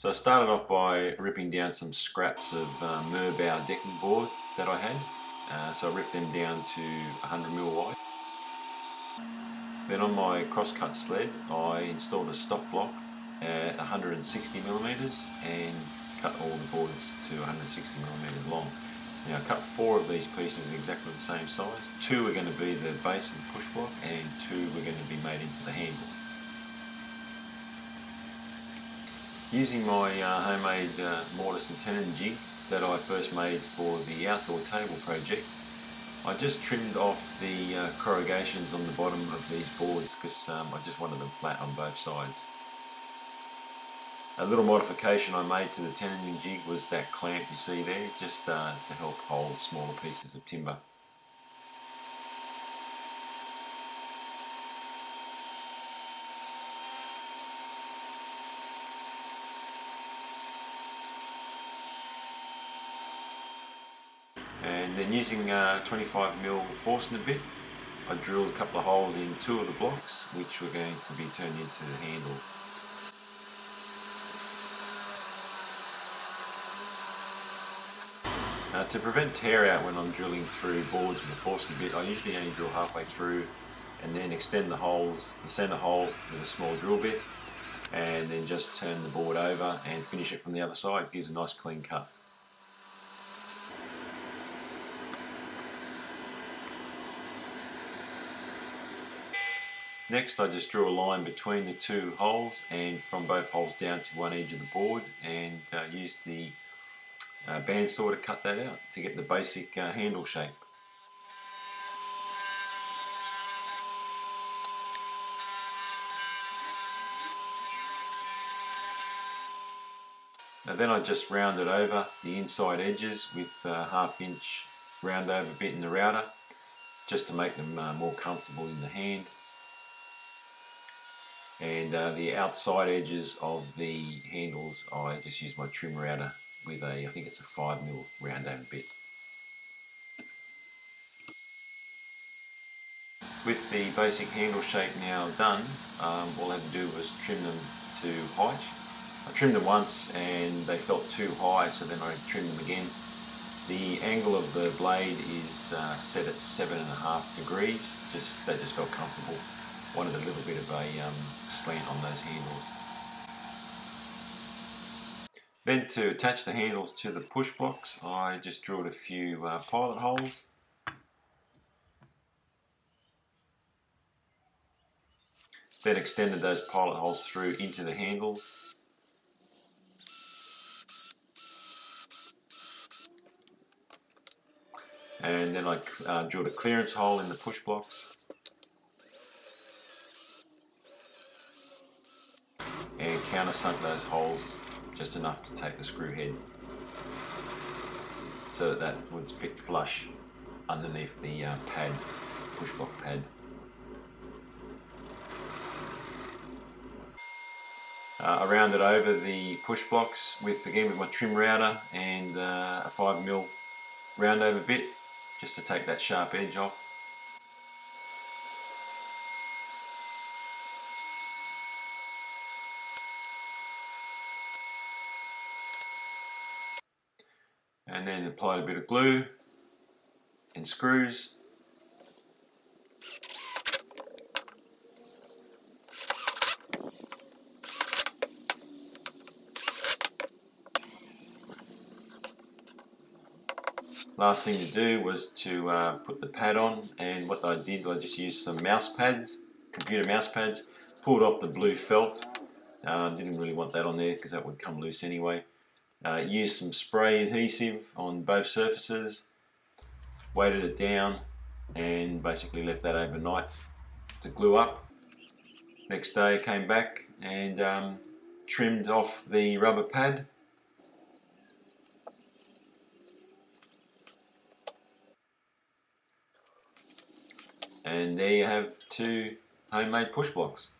So I started off by ripping down some scraps of uh, Merbau decking board that I had. Uh, so I ripped them down to 100mm wide. Then on my crosscut sled I installed a stop block at 160mm and cut all the boards to 160mm long. Now I cut four of these pieces exactly the same size. Two are going to be the base of the push block and two are going to be made into the handle. Using my uh, homemade uh, mortise and tenon jig that I first made for the outdoor table project, I just trimmed off the uh, corrugations on the bottom of these boards because um, I just wanted them flat on both sides. A little modification I made to the tenon jig was that clamp you see there, just uh, to help hold smaller pieces of timber. And then using a 25mm Forstner bit, I drilled a couple of holes in two of the blocks, which were going to be turned into the handles. Uh, to prevent tear out when I'm drilling through boards with a Forstner bit, I usually only drill halfway through and then extend the holes, the centre hole with a small drill bit and then just turn the board over and finish it from the other side. It gives a nice clean cut. Next I just drew a line between the two holes and from both holes down to one edge of the board and uh, use the uh, bandsaw to cut that out to get the basic uh, handle shape. Now then I just rounded over the inside edges with a half inch round over bit in the router just to make them uh, more comfortable in the hand and uh, the outside edges of the handles I just use my trim router with a I think it's a 5mm round over bit. With the basic handle shape now done um, all I had to do was trim them to height. I trimmed them once and they felt too high so then I trimmed them again. The angle of the blade is uh, set at seven and a half degrees. Just they just felt comfortable wanted a little bit of a um, slant on those handles. Then to attach the handles to the push blocks, I just drilled a few uh, pilot holes. Then extended those pilot holes through into the handles. And then I uh, drilled a clearance hole in the push blocks. And countersunk those holes just enough to take the screw head so that that would fit flush underneath the uh, pad, push block pad. Uh, I rounded over the push blocks with again with my trim router and uh, a 5mm round over bit just to take that sharp edge off. And then applied a bit of glue and screws. Last thing to do was to uh, put the pad on and what I did I just used some mouse pads computer mouse pads pulled off the blue felt. Uh, didn't really want that on there because that would come loose anyway uh, used some spray adhesive on both surfaces, weighted it down and basically left that overnight to glue up. Next day came back and um, trimmed off the rubber pad and there you have two homemade push blocks.